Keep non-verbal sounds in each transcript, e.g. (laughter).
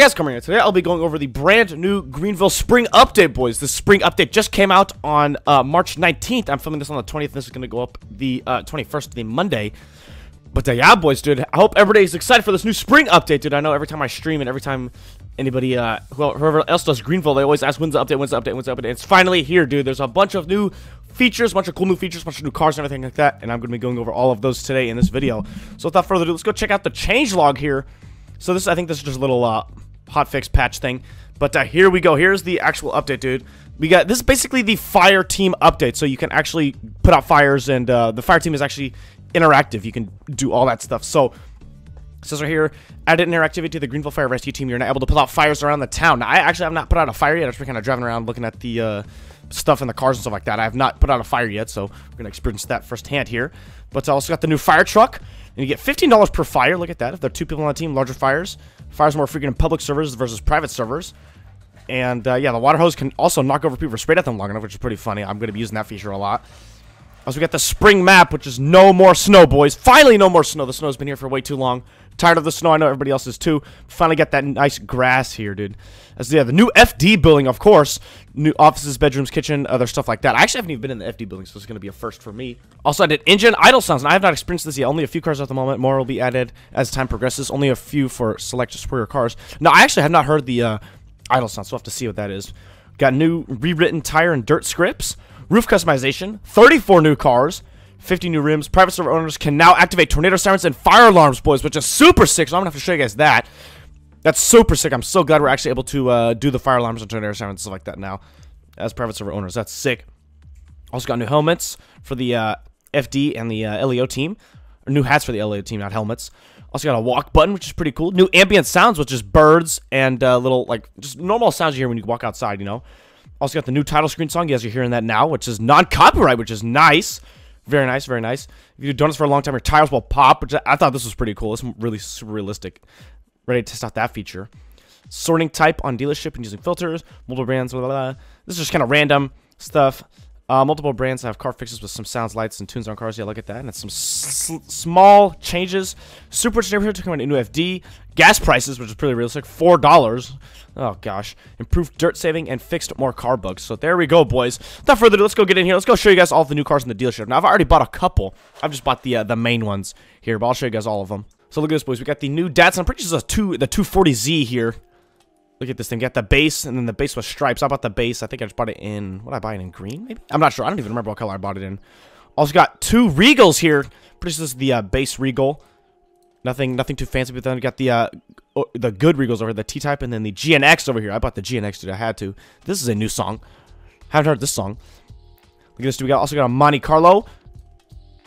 Hey guys, coming here today. I'll be going over the brand new Greenville Spring Update, boys. The Spring Update just came out on uh, March 19th. I'm filming this on the 20th. This is going to go up the uh, 21st, the Monday. But uh, yeah, boys, dude. I hope everybody's excited for this new Spring Update, dude. I know every time I stream and every time anybody, uh, whoever else does Greenville, they always ask when's the update, when's the update, when's the update. It's finally here, dude. There's a bunch of new features, a bunch of cool new features, a bunch of new cars and everything like that. And I'm going to be going over all of those today in this video. So without further ado, let's go check out the change log here. So this, I think this is just a little uh, hotfix patch thing. But uh, here we go. Here's the actual update, dude. We got this is basically the fire team update, so you can actually put out fires, and uh, the fire team is actually interactive. You can do all that stuff. So says right here, added interactivity to the Greenville Fire Rescue Team. You're now able to put out fires around the town. Now, I actually have not put out a fire yet. I've just been kind of driving around looking at the uh, stuff in the cars and stuff like that. I have not put out a fire yet, so we're going to experience that firsthand here. But I also got the new fire truck, and you get $15 per fire. Look at that. If there are two people on the team, larger fires. Fires more frequent in public servers versus private servers. And uh, yeah, the water hose can also knock over people sprayed at them long enough, which is pretty funny. I'm going to be using that feature a lot. Also, we got the spring map, which is no more snow, boys. Finally, no more snow. The snow's been here for way too long. Tired of the snow. I know everybody else is too. Finally got that nice grass here, dude. As yeah, the new FD building, of course. New offices, bedrooms, kitchen, other stuff like that. I actually haven't even been in the FD building, so it's going to be a first for me. Also, I did engine idle sounds, and I have not experienced this yet. Only a few cars at the moment. More will be added as time progresses. Only a few for select superior cars. Now, I actually have not heard the uh, idle sounds, so we'll have to see what that is. Got new rewritten tire and dirt scripts. Roof customization. 34 new cars. 50 new rims. Private server owners can now activate tornado sirens and fire alarms, boys, which is super sick. So I'm going to have to show you guys that. That's super sick. I'm so glad we're actually able to uh, do the fire alarms and tornado sirens and stuff like that now as private server owners. That's sick. Also got new helmets for the uh, FD and the uh, LEO team. Or new hats for the LEO team, not helmets. Also got a walk button, which is pretty cool. New ambient sounds, which is birds and uh, little, like, just normal sounds you hear when you walk outside, you know. Also got the new title screen song. You guys are hearing that now, which is non-copyright, which is nice. Very nice, very nice. If you've done this for a long time, your tires will pop, which I thought this was pretty cool. It's really super realistic. Ready to test out that feature. Sorting type on dealership and using filters. Multiple brands, blah, blah, blah. This is just kind of random stuff. Uh, multiple brands have car fixes with some sounds, lights, and tunes on cars. Yeah, look at that. And it's some small changes. Super rich neighborhood to come in new FD. Gas prices, which is pretty realistic. Four dollars. Oh gosh. Improved dirt saving and fixed more car bugs. So there we go, boys. Without further ado, let's go get in here. Let's go show you guys all the new cars in the dealership. Now I've already bought a couple. I've just bought the uh, the main ones here, but I'll show you guys all of them. So look at this, boys. We got the new Datsun. I'm pretty sure a two the 240Z here. Look at this thing. Got the base, and then the base was stripes. I bought the base. I think I just bought it in... What did I buy it in? Green, maybe? I'm not sure. I don't even remember what color I bought it in. Also got two Regals here. Pretty sure this is the uh, base Regal. Nothing nothing too fancy, but then we got the uh, the good Regals over here, the T-Type, and then the GNX over here. I bought the GNX, dude. I had to. This is a new song. Haven't heard this song. Look at this, dude. We got, also got a Monte Carlo.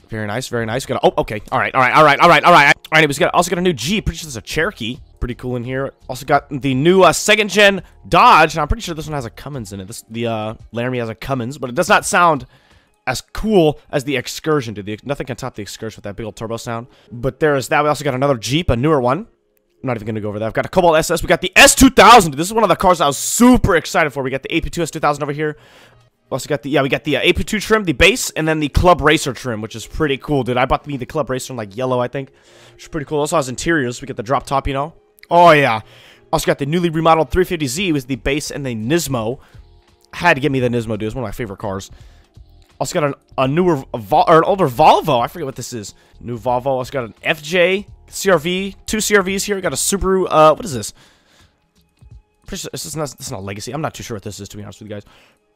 Very nice, very nice. We got a, oh, okay. All right, all right, all right, all right, all right. All right, we got, also got a new G. Pretty sure this is a Cherokee pretty cool in here. Also got the new uh, second gen Dodge. And I'm pretty sure this one has a Cummins in it. This the uh, Laramie has a Cummins, but it does not sound as cool as the Excursion did. The, nothing can top the Excursion with that big old turbo sound. But there is that. We also got another Jeep, a newer one. I'm not even going to go over that. I've got a Cobalt SS. We got the S2000. This is one of the cars I was super excited for. We got the AP2 S2000 over here. Also got the, yeah, we got the uh, AP2 trim, the base, and then the Club Racer trim, which is pretty cool, dude. I bought me the Club Racer in, like, yellow, I think. Which is pretty cool. Also has interiors. We get the drop top, you know. Oh, yeah. Also got the newly remodeled 350Z with the base and the Nismo. Had to get me the Nismo, dude. It's one of my favorite cars. Also got an, a newer, a or an older Volvo. I forget what this is. New Volvo. Also got an FJ, CRV, two CRVs here. Got a Subaru, uh, what is this? Sure this, is not, this is not Legacy. I'm not too sure what this is, to be honest with you guys.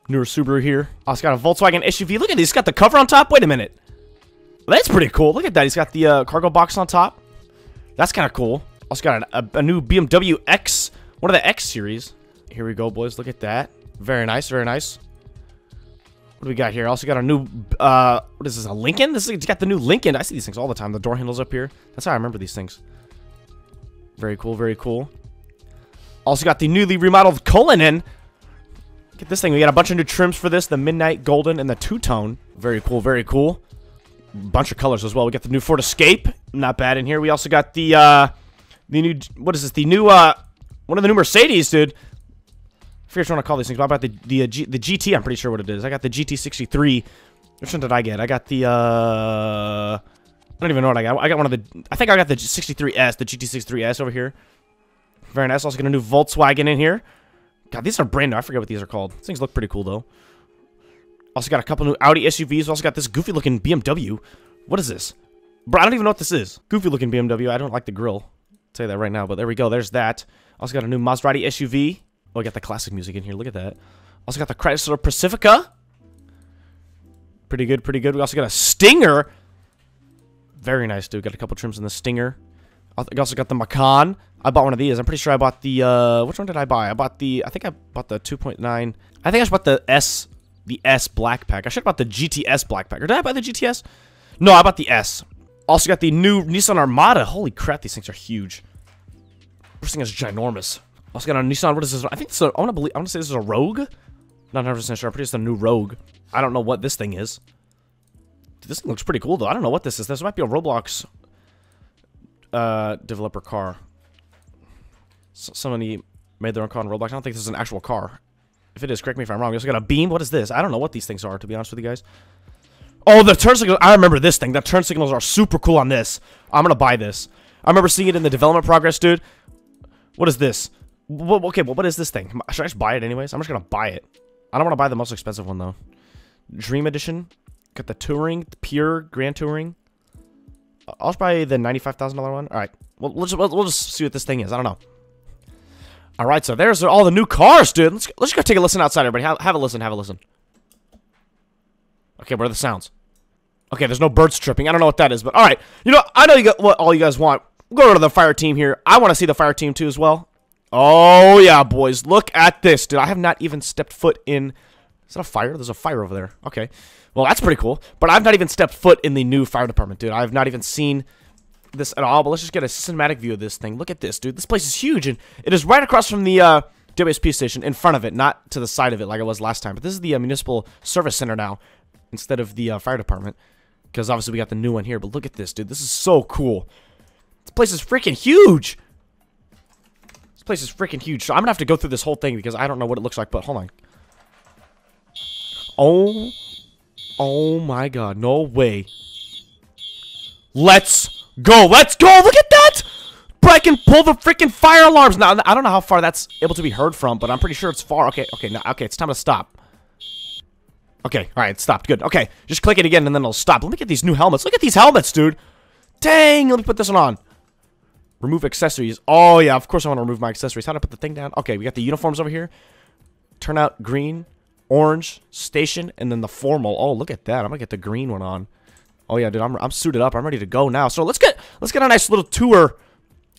Newer Subaru here. Also got a Volkswagen SUV. Look at this. It's got the cover on top. Wait a minute. That's pretty cool. Look at that. He's got the uh, cargo box on top. That's kind of cool. Also got a, a, a, new BMW X, one of the X series. Here we go, boys. Look at that. Very nice, very nice. What do we got here? Also got a new, uh, what is this, a Lincoln? This is got the new Lincoln. I see these things all the time. The door handles up here. That's how I remember these things. Very cool, very cool. Also got the newly remodeled Cullinan. Get this thing. We got a bunch of new trims for this. The Midnight Golden and the Two-Tone. Very cool, very cool. Bunch of colors as well. We got the new Ford Escape. Not bad in here. We also got the, uh, the new, what is this? The new, uh, one of the new Mercedes, dude. I forget what you want to call these things. But about the the, uh, G, the GT, I'm pretty sure what it is. I got the GT63. Which one did I get? I got the, uh, I don't even know what I got. I got one of the, I think I got the 63S, the GT63S over here. Very nice. Also got a new Volkswagen in here. God, these are brand new. I forget what these are called. These things look pretty cool, though. Also got a couple new Audi SUVs. Also got this goofy looking BMW. What is this? Bro, I don't even know what this is. Goofy looking BMW. I don't like the grill. You that right now. But there we go. There's that. Also got a new Maserati SUV. Oh, I got the classic music in here. Look at that. Also got the Chrysler Pacifica. Pretty good, pretty good. We also got a Stinger. Very nice, dude. Got a couple trims in the Stinger. I also got the Macan. I bought one of these. I'm pretty sure I bought the, uh, which one did I buy? I bought the, I think I bought the 2.9. I think I bought the S, the S Black Pack. I should have bought the GTS Black Pack. Or did I buy the GTS? No, I bought the S. Also got the new Nissan Armada. Holy crap, these things are huge. This thing is ginormous. Also got a Nissan, what is this? I think this is a, I want to believe, I want to say this is a Rogue? Not 100% sure. I'm pretty sure it's a new Rogue. I don't know what this thing is. This thing looks pretty cool, though. I don't know what this is. This might be a Roblox uh, developer car. S somebody made their own car in Roblox. I don't think this is an actual car. If it is, correct me if I'm wrong. Also got a beam. What is this? I don't know what these things are, to be honest with you guys. Oh, the turn signals. I remember this thing. The turn signals are super cool on this. I'm going to buy this. I remember seeing it in the development progress, dude. What is this? What, okay, well, what is this thing? Should I just buy it anyways? I'm just going to buy it. I don't want to buy the most expensive one, though. Dream Edition. Got the Touring, the Pure Grand Touring. I'll just buy the $95,000 one. All right. Well, we'll just, we'll just see what this thing is. I don't know. All right, so there's all the new cars, dude. Let's, let's go take a listen outside, everybody. Have, have a listen, have a listen. Okay, what are the sounds? Okay, there's no birds chirping. I don't know what that is, but all right. You know, I know you got what all you guys want. We'll go to the fire team here. I want to see the fire team too as well. Oh, yeah, boys. Look at this, dude. I have not even stepped foot in... Is that a fire? There's a fire over there. Okay. Well, that's pretty cool. But I've not even stepped foot in the new fire department, dude. I have not even seen this at all. But let's just get a cinematic view of this thing. Look at this, dude. This place is huge, and it is right across from the uh, WSP station, in front of it, not to the side of it like it was last time. But this is the uh, municipal service center now, instead of the uh, fire department. Because obviously we got the new one here. But look at this, dude. This is so cool. This place is freaking huge. This place is freaking huge. So I'm to have to go through this whole thing because I don't know what it looks like. But hold on. Oh. Oh my god. No way. Let's go. Let's go. Look at that. Bro, I can pull the freaking fire alarms. Now, I don't know how far that's able to be heard from, but I'm pretty sure it's far. Okay, okay, now, okay, it's time to stop. Okay, all right, it stopped. Good. Okay, just click it again, and then it'll stop. Let me get these new helmets. Look at these helmets, dude. Dang, let me put this one on. Remove accessories. Oh, yeah, of course I want to remove my accessories. How I put the thing down? Okay, we got the uniforms over here. Turn out green, orange, station, and then the formal. Oh, look at that. I'm going to get the green one on. Oh, yeah, dude, I'm, I'm suited up. I'm ready to go now. So let's get let's get a nice little tour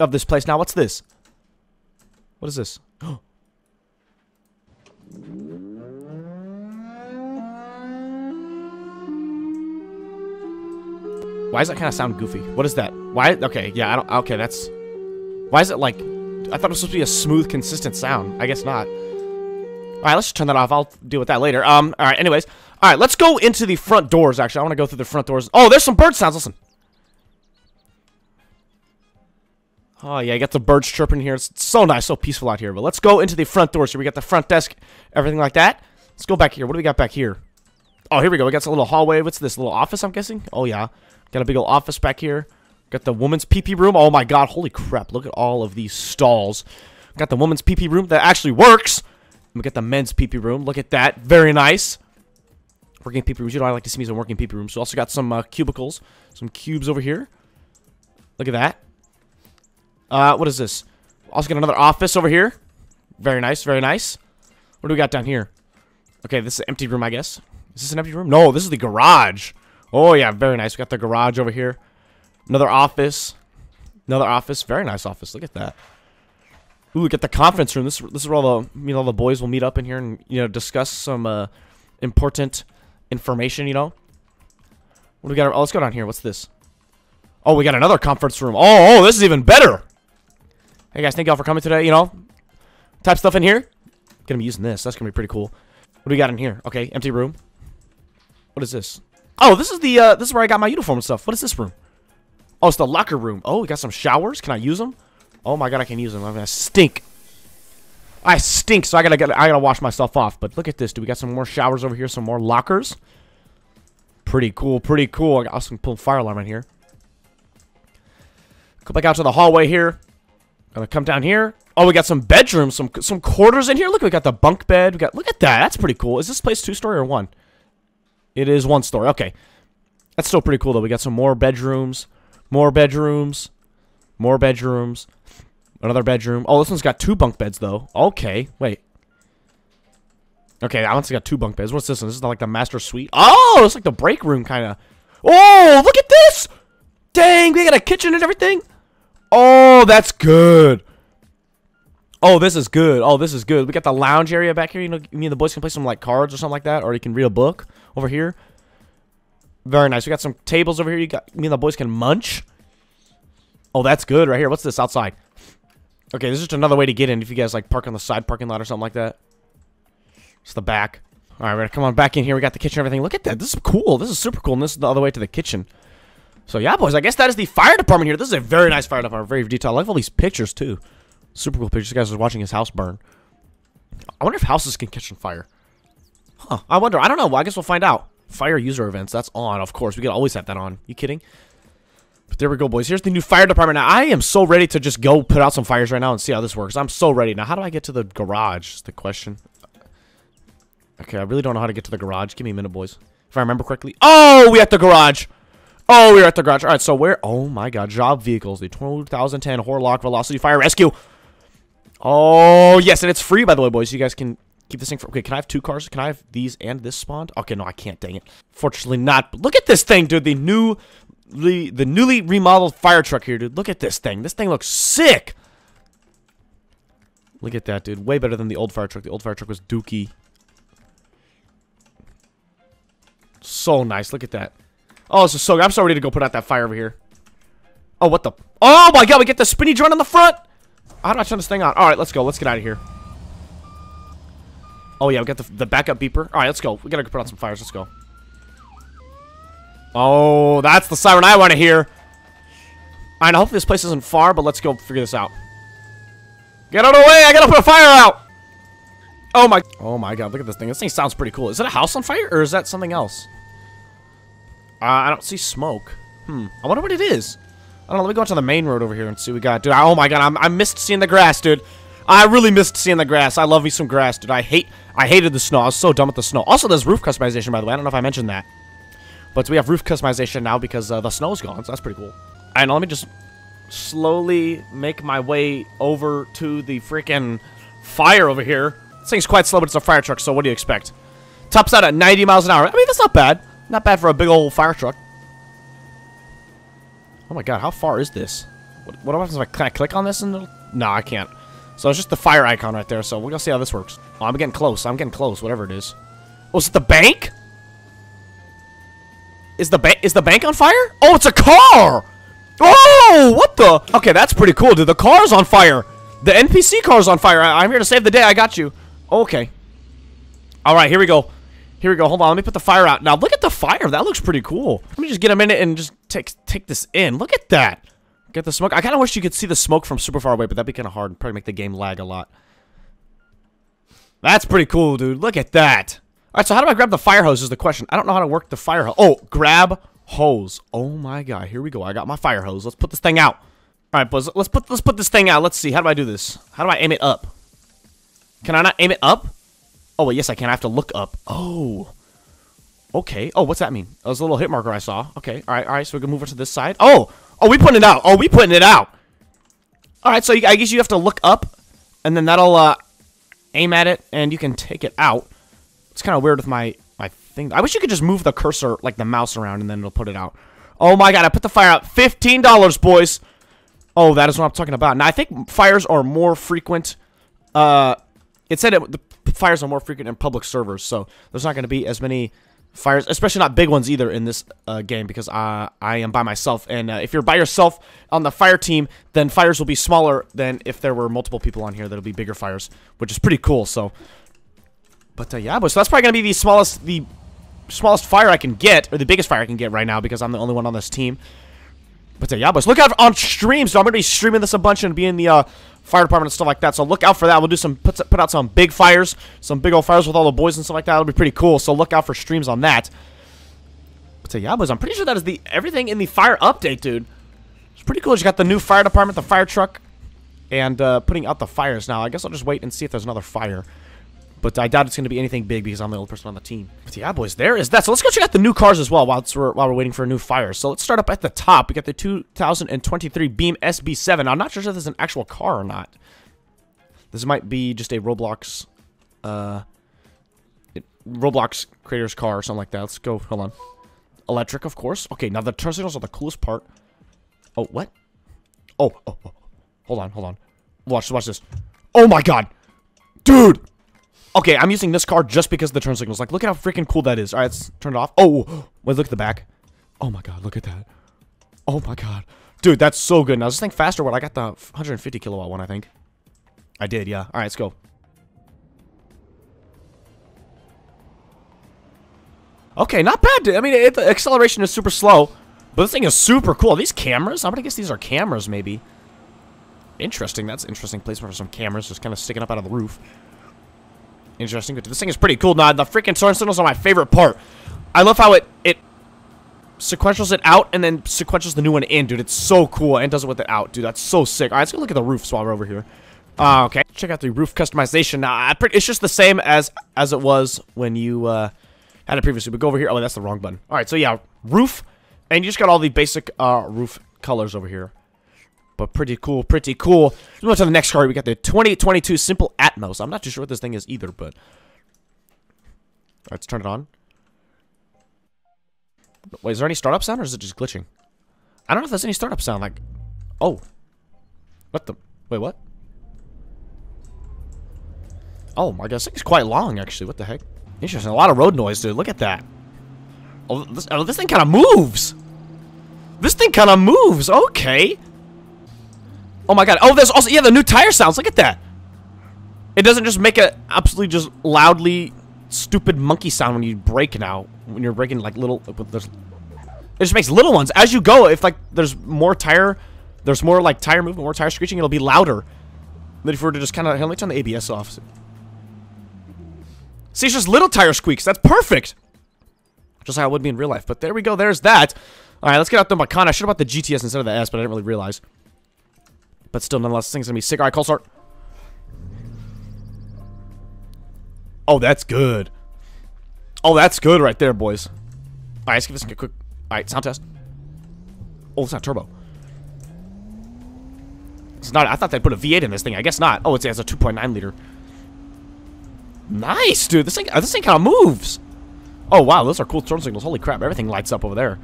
of this place. Now, what's this? What is this? (gasps) Why does that kind of sound goofy? What is that? Why? Okay, yeah, I don't. Okay, that's. Why is it like? I thought it was supposed to be a smooth, consistent sound. I guess not. All right, let's just turn that off. I'll deal with that later. Um. All right. Anyways. All right. Let's go into the front doors. Actually, I want to go through the front doors. Oh, there's some bird sounds. Listen. Oh yeah, you got the birds chirping here. It's so nice, so peaceful out here. But let's go into the front doors. Here we got the front desk, everything like that. Let's go back here. What do we got back here? Oh, here we go. We got a little hallway. What's this? Little office, I'm guessing? Oh, yeah. Got a big old office back here. Got the woman's pee-pee room. Oh my god, holy crap. Look at all of these stalls. Got the woman's pee-pee room that actually works. We got the men's pee-pee room. Look at that. Very nice. Working pee-pee rooms. You know, I like to see me some working pee-pee rooms. So also got some uh, cubicles. Some cubes over here. Look at that. Uh, what is this? Also got another office over here. Very nice, very nice. What do we got down here? Okay, this is an empty room, I guess. Is this an empty room? No, this is the garage. Oh, yeah, very nice. We got the garage over here. Another office. Another office. Very nice office. Look at that. Ooh, we got the conference room. This, this is where all the, you know, the boys will meet up in here and, you know, discuss some uh, important information, you know. What do we got? Oh, let's go down here. What's this? Oh, we got another conference room. Oh, oh, this is even better. Hey, guys, thank y'all for coming today, you know. Type stuff in here. Gonna be using this. That's gonna be pretty cool. What do we got in here? Okay, empty room. What is this? Oh, this is the, uh, this is where I got my uniform and stuff. What is this room? Oh, it's the locker room. Oh, we got some showers. Can I use them? Oh my god, I can use them. I'm gonna stink. I stink, so I gotta get, I gotta wash myself off. But look at this, dude. We got some more showers over here, some more lockers. Pretty cool, pretty cool. I got some pull fire alarm in here. Go back out to the hallway here. Gonna come down here. Oh, we got some bedrooms, some some quarters in here. Look, we got the bunk bed. We got look at that. That's pretty cool. Is this place two story or one? It is one story. Okay, that's still pretty cool though. We got some more bedrooms, more bedrooms, more bedrooms, another bedroom. Oh, this one's got two bunk beds though. Okay, wait. Okay, that one's got two bunk beds. What's this one? This is not like the master suite. Oh, it's like the break room kind of. Oh, look at this! Dang, we got a kitchen and everything. Oh, that's good. Oh, this is good. Oh, this is good. We got the lounge area back here. You know, me and the boys can play some like cards or something like that, or you can read a book over here. Very nice. We got some tables over here. You got me and the boys can munch. Oh, that's good right here. What's this outside? Okay, this is just another way to get in if you guys like park on the side parking lot or something like that. It's the back. All right, we're gonna come on back in here. We got the kitchen, everything. Look at that. This is cool. This is super cool. And this is the other way to the kitchen. So yeah, boys. I guess that is the fire department here. This is a very nice fire department. Very detailed. I like all these pictures too. Super cool picture. This guys watching his house burn. I wonder if houses can catch on fire. Huh. I wonder. I don't know. I guess we'll find out. Fire user events. That's on, of course. We can always have that on. You kidding? But there we go, boys. Here's the new fire department. Now, I am so ready to just go put out some fires right now and see how this works. I'm so ready. Now, how do I get to the garage is the question. Okay, I really don't know how to get to the garage. Give me a minute, boys. If I remember correctly. Oh, we at the garage. Oh, we're at the garage. All right, so where? Oh, my God. Job vehicles. The 2010 Horlock Velocity Fire Rescue. Oh, yes, and it's free, by the way, boys. You guys can keep this thing for... Okay, can I have two cars? Can I have these and this spawned? Okay, no, I can't. Dang it. Fortunately not. But look at this thing, dude. The new... The, the newly remodeled fire truck here, dude. Look at this thing. This thing looks sick. Look at that, dude. Way better than the old fire truck. The old fire truck was dookie. So nice. Look at that. Oh, this is so good. I'm so ready to go put out that fire over here. Oh, what the? Oh, my God. We get the spinny joint on the front. How do I turn this thing on? All right, let's go. Let's get out of here. Oh, yeah. We got the, the backup beeper. All right, let's go. We got to put out some fires. Let's go. Oh, that's the siren I want to hear. All right, hopefully this place isn't far, but let's go figure this out. Get out of the way. I got to put a fire out. Oh, my. Oh, my God. Look at this thing. This thing sounds pretty cool. Is it a house on fire, or is that something else? Uh, I don't see smoke. Hmm. I wonder what it is. I don't know. Let me go to the main road over here and see what we got. Dude, oh my god. I'm, I missed seeing the grass, dude. I really missed seeing the grass. I love me some grass, dude. I hate I hated the snow. I was so dumb with the snow. Also, there's roof customization, by the way. I don't know if I mentioned that. But we have roof customization now because uh, the snow's gone, so that's pretty cool. And let me just slowly make my way over to the freaking fire over here. This thing's quite slow, but it's a fire truck, so what do you expect? Tops out at 90 miles an hour. I mean, that's not bad. Not bad for a big old fire truck. Oh my god, how far is this? What, what happens if I, can I click on this and No, I can't. So it's just the fire icon right there, so we're gonna see how this works. Oh, I'm getting close. I'm getting close, whatever it is. Oh, is it the bank? Is the bank is the bank on fire? Oh, it's a car! Oh, what the? Okay, that's pretty cool, dude. The car's on fire. The NPC car's on fire. I I'm here to save the day. I got you. Okay. All right, here we go. Here we go. Hold on. Let me put the fire out. Now, look at the fire. That looks pretty cool. Let me just get a minute and just take take this in. Look at that. Get the smoke. I kind of wish you could see the smoke from super far away, but that'd be kind of hard. Probably make the game lag a lot. That's pretty cool, dude. Look at that. All right, so how do I grab the fire hose is the question. I don't know how to work the fire hose. Oh, grab hose. Oh my god. Here we go. I got my fire hose. Let's put this thing out. All right, boys. Let's put let's put this thing out. Let's see. How do I do this? How do I aim it up? Can I not aim it up? Oh, wait, yes, I can. I have to look up. Oh. Okay. Oh, what's that mean? That was a little hit marker I saw. Okay. All right. All right. So we can move it to this side. Oh. Oh, we putting it out. Oh, we putting it out. All right. So you, I guess you have to look up, and then that'll uh, aim at it, and you can take it out. It's kind of weird with my my thing. I wish you could just move the cursor like the mouse around, and then it'll put it out. Oh my god! I put the fire out. Fifteen dollars, boys. Oh, that is what I'm talking about. Now I think fires are more frequent. Uh, it said it, the fires are more frequent in public servers, so there's not going to be as many fires, especially not big ones either in this uh, game because uh, I am by myself. And uh, if you're by yourself on the fire team, then fires will be smaller than if there were multiple people on here. That'll be bigger fires, which is pretty cool. So, but uh, yeah, but so that's probably gonna be the smallest, the smallest fire I can get, or the biggest fire I can get right now because I'm the only one on this team. But yeah, boys, look out on streams. So I'm gonna be streaming this a bunch and be in the uh, fire department and stuff like that. So look out for that. We'll do some put put out some big fires, some big old fires with all the boys and stuff like that. It'll be pretty cool. So look out for streams on that. But yeah, boys, I'm pretty sure that is the everything in the fire update, dude. It's pretty cool. You got the new fire department, the fire truck. and uh, putting out the fires. Now, I guess I'll just wait and see if there's another fire. But I doubt it's going to be anything big because I'm the only person on the team. But yeah, boys, there is that. So let's go check out the new cars as well while we're, while we're waiting for a new fire. So let's start up at the top. We got the 2023 Beam SB7. I'm not sure if this is an actual car or not. This might be just a Roblox, uh, Roblox creator's car or something like that. Let's go. Hold on. Electric, of course. Okay, now the turn signals are the coolest part. Oh, what? Oh, oh, oh. Hold on, hold on. Watch, watch this. Oh my god. Dude! Okay, I'm using this car just because the turn signals. Like, look at how freaking cool that is. Alright, let's turn it off. Oh, wait, look at the back. Oh my god, look at that. Oh my god. Dude, that's so good. Now, is this thing faster? What? I got the 150 kilowatt one, I think. I did, yeah. Alright, let's go. Okay, not bad. I mean, it, the acceleration is super slow. But this thing is super cool. Are these cameras? I'm gonna guess these are cameras, maybe. Interesting. That's interesting placement for some cameras just kind of sticking up out of the roof. Interesting. But this thing is pretty cool. Now, the freaking turn signals are my favorite part. I love how it, it sequentials it out and then sequentials the new one in, dude. It's so cool and does it with it out, dude. That's so sick. All right, let's go look at the roofs while we're over here. Uh, okay, check out the roof customization. Now, it's just the same as as it was when you uh, had it previously. But go over here. Oh, that's the wrong button. All right, so yeah, roof, and you just got all the basic uh, roof colors over here. But pretty cool, pretty cool. Let's move on to the next card. We got the 2022 Simple Atmos. I'm not too sure what this thing is either, but... let's turn it on. Wait, is there any startup sound, or is it just glitching? I don't know if there's any startup sound, like... Oh. What the... Wait, what? Oh, my god, this thing's quite long, actually. What the heck? Interesting. A lot of road noise, dude. Look at that. Oh, this, oh, this thing kind of moves! This thing kind of moves! Okay! Oh my god. Oh, there's also, yeah, the new tire sounds. Look at that. It doesn't just make a absolutely just loudly stupid monkey sound when you brake now. When you're braking like little, there's, it just makes little ones. As you go, if like there's more tire, there's more like tire movement, more tire screeching, it'll be louder. Than if we were to just kind of, let me turn the ABS off. See, it's just little tire squeaks. That's perfect. Just how it would be in real life. But there we go. There's that. All right, let's get out the Macan. I should have bought the GTS instead of the S, but I didn't really realize. But still, nonetheless, this thing's gonna be sick. All right, call start. Oh, that's good. Oh, that's good right there, boys. All right, let's give this a quick... All right, sound test. Oh, it's not turbo. It's not... I thought they'd put a V8 in this thing. I guess not. Oh, it's, it has a 2.9 liter. Nice, dude. This thing, uh, this thing kind of moves. Oh, wow. Those are cool turn signals. Holy crap. Everything lights up over there.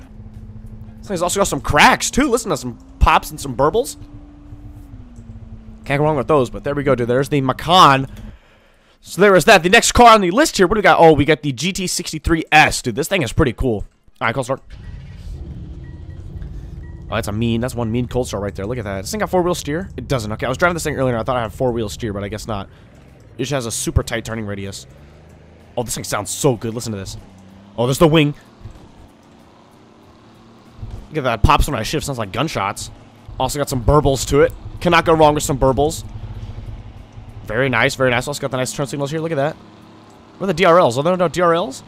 This thing's also got some cracks, too. Listen to some pops and some burbles. Can't go wrong with those, but there we go, dude. There's the Macan. So there is that. The next car on the list here, what do we got? Oh, we got the GT63S. Dude, this thing is pretty cool. All right, cold start. Oh, that's a mean, that's one mean cold start right there. Look at that. This thing got four-wheel steer? It doesn't. Okay, I was driving this thing earlier. I thought I had four-wheel steer, but I guess not. It just has a super tight turning radius. Oh, this thing sounds so good. Listen to this. Oh, there's the wing. Look at that. Pops when I shift. Sounds like gunshots. Also got some burbles to it. Cannot go wrong with some burbles. Very nice, very nice. Also got the nice turn signals here. Look at that. Where are the DRLs? Are there no DRLs?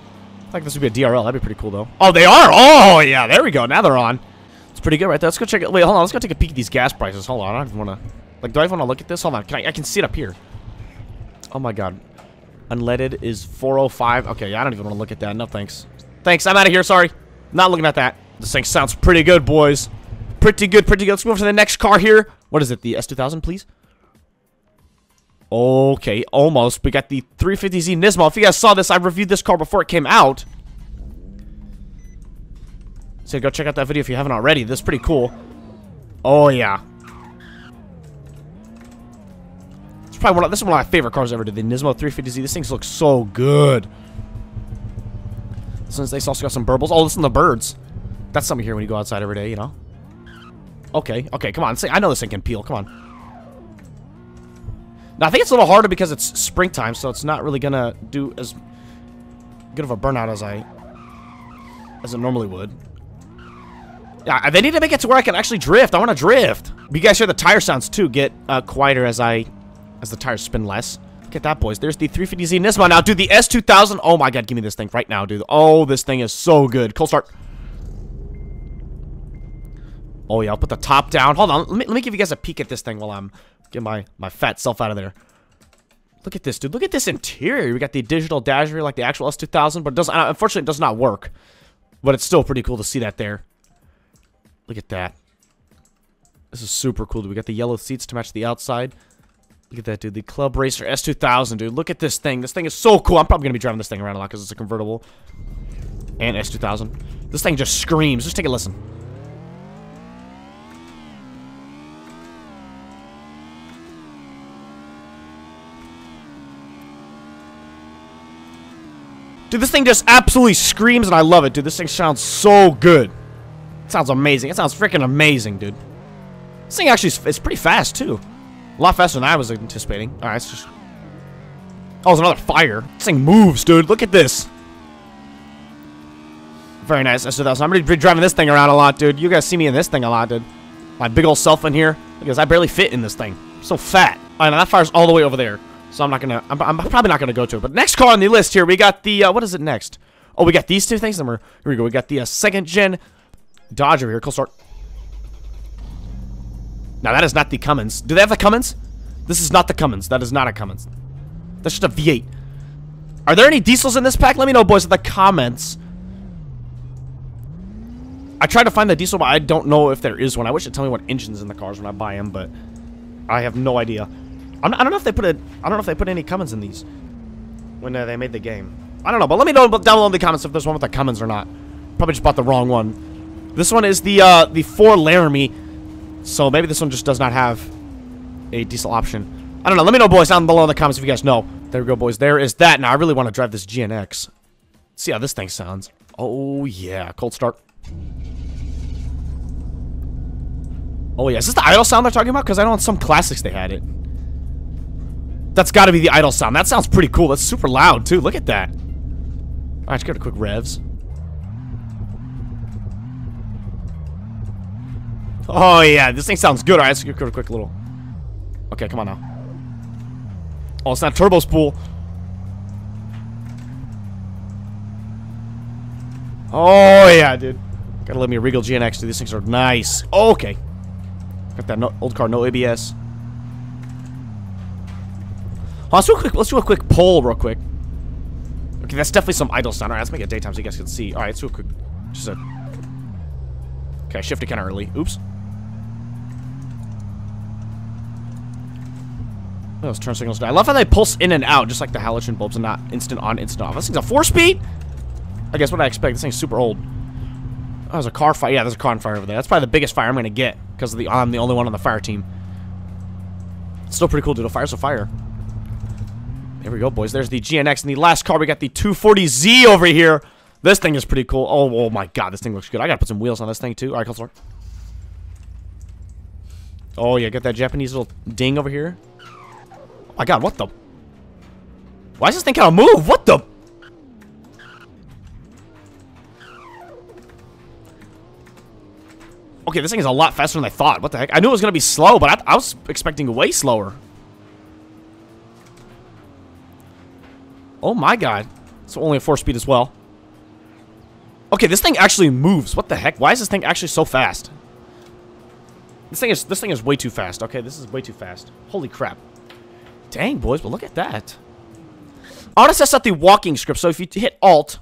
I think this would be a DRL. That'd be pretty cool, though. Oh, they are? Oh, yeah. There we go. Now they're on. It's pretty good right there. Let's go check it. Wait, hold on. Let's go take a peek at these gas prices. Hold on. I don't even want to... Like, do I even want to look at this? Hold on. Can I... I can see it up here. Oh, my God. Unleaded is 405. Okay, I don't even want to look at that. No, thanks. Thanks. I'm out of here. Sorry. Not looking at that. This thing sounds pretty good, boys. Pretty good, pretty good. Let's move to the next car here. What is it? The S2000, please? Okay, almost. We got the 350Z Nismo. If you guys saw this, I reviewed this car before it came out. So go check out that video if you haven't already. This is pretty cool. Oh, yeah. It's probably one of, this is one of my favorite cars ever. Did the Nismo 350Z. This thing looks so good. Since they also got some burbles. Oh, listen to the birds. That's something here when you go outside every day, you know? Okay, okay, come on. See, I know this thing can peel. Come on. Now, I think it's a little harder because it's springtime, so it's not really gonna do as good of a burnout as I as it normally would. Yeah, they need to make it to where I can actually drift. I want to drift. You guys hear the tire sounds too get uh, quieter as I as the tires spin less. Look at that, boys. There's the 350Z Nismo. Now, dude, the S2000. Oh my god, give me this thing right now, dude. Oh, this thing is so good. Cold start. Oh, yeah, I'll put the top down. Hold on. Let me, let me give you guys a peek at this thing while I'm Get my, my fat self out of there. Look at this, dude. Look at this interior. We got the digital dash here, like the actual S2000, but it does uh, unfortunately it does not work. But it's still pretty cool to see that there. Look at that. This is super cool. Dude. We got the yellow seats to match the outside. Look at that, dude. The Club Racer S2000, dude. Look at this thing. This thing is so cool. I'm probably going to be driving this thing around a lot because it's a convertible. And S2000. This thing just screams. Just take a listen. Dude, this thing just absolutely screams and I love it, dude. This thing sounds so good. It sounds amazing. It sounds freaking amazing, dude. This thing actually is, pretty fast, too. A lot faster than I was anticipating. Alright, it's just... Oh, there's another fire. This thing moves, dude. Look at this. Very nice. So I'm going to be driving this thing around a lot, dude. You guys see me in this thing a lot, dude. My big old self in here. Because I barely fit in this thing. I'm so fat. Alright, now that fire's all the way over there. So I'm not gonna, I'm, I'm probably not gonna go to it. But next car on the list here, we got the, uh, what is it next? Oh, we got these two things. Then we're, here we go. We got the uh, second gen Dodger here. Cool start. Now that is not the Cummins. Do they have the Cummins? This is not the Cummins. That is not a Cummins. That's just a V8. Are there any diesels in this pack? Let me know, boys, in the comments. I tried to find the diesel, but I don't know if there is one. I wish it'd tell me what engine's in the cars when I buy them, but I have no idea. I do not know if they put a. I don't know if they put any Cummins in these when uh, they made the game. I don't know, but let me know down below in the comments if there's one with the Cummins or not. Probably just bought the wrong one. This one is the uh, the four Laramie, so maybe this one just does not have a diesel option. I don't know. Let me know, boys, down below in the comments if you guys know. There we go, boys. There is that. Now I really want to drive this GNX. See how this thing sounds. Oh yeah, cold start. Oh yeah, is this the idle sound they're talking about? Because I know on some classics they had it. That's got to be the idle sound. That sounds pretty cool. That's super loud, too. Look at that. All right, let's it a quick revs. Oh, yeah. This thing sounds good. All right, let's it a quick little... Okay, come on now. Oh, it's not turbo spool. Oh, yeah, dude. Gotta let me Regal GNX, dude. These things are nice. Oh, okay. Got that no old car, no ABS. Oh, let's do a quick. Let's do a quick poll, real quick. Okay, that's definitely some idle sound. All right, let's make it daytime so you guys can see. All right, let's do a quick. Just a. Okay, I shifted kind of early. Oops. Oh, those turn signals. I love how they pulse in and out, just like the halogen bulbs, and not instant on, instant off. This thing's a four-speed. I guess what I expect. This thing's super old. Oh, there's a car fire. Yeah, there's a car fire over there. That's probably the biggest fire I'm gonna get because the I'm the only one on the fire team. It's still pretty cool, dude. A fire's a fire. There we go, boys. There's the GNX. And the last car, we got the 240Z over here. This thing is pretty cool. Oh, oh my god, this thing looks good. I gotta put some wheels on this thing, too. Alright, let's. Oh, yeah, got that Japanese little ding over here. Oh my god, what the? Why is this thing kind of move? What the? Okay, this thing is a lot faster than I thought. What the heck? I knew it was going to be slow, but I, I was expecting way slower. Oh my god. So only a 4-speed as well. Okay, this thing actually moves. What the heck? Why is this thing actually so fast? This thing is this thing is way too fast. Okay, this is way too fast. Holy crap. Dang, boys, but look at that. I want to the walking script. So if you hit Alt,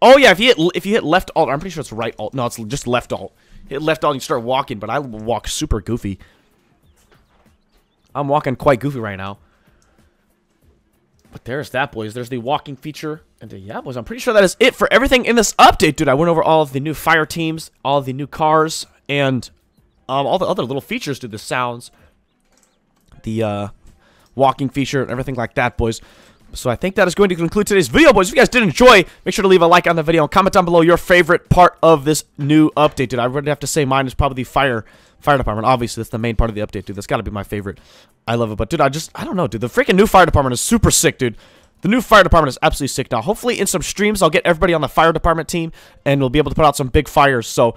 oh yeah, if you hit if you hit left Alt, I'm pretty sure it's right Alt. No, it's just left Alt. Hit left Alt and you start walking, but I walk super goofy. I'm walking quite goofy right now. But there's that, boys. There's the walking feature. And the, yeah, boys, I'm pretty sure that is it for everything in this update, dude. I went over all of the new fire teams, all the new cars, and um, all the other little features, dude. The sounds, the uh, walking feature, and everything like that, boys. So I think that is going to conclude today's video, boys. If you guys did enjoy, make sure to leave a like on the video and comment down below your favorite part of this new update, dude. I would have to say mine is probably the fire fire department. Obviously, that's the main part of the update, dude. That's got to be my favorite. I love it. But, dude, I just, I don't know, dude. The freaking new fire department is super sick, dude. The new fire department is absolutely sick now. Hopefully, in some streams, I'll get everybody on the fire department team, and we'll be able to put out some big fires. So,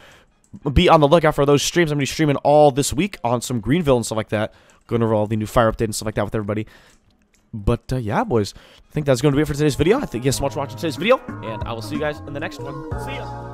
be on the lookout for those streams. I'm going to be streaming all this week on some Greenville and stuff like that. Going over all the new fire update and stuff like that with everybody. But, uh, yeah, boys. I think that's going to be it for today's video. I thank you guys so much for watching today's video, and I will see you guys in the next one. See ya!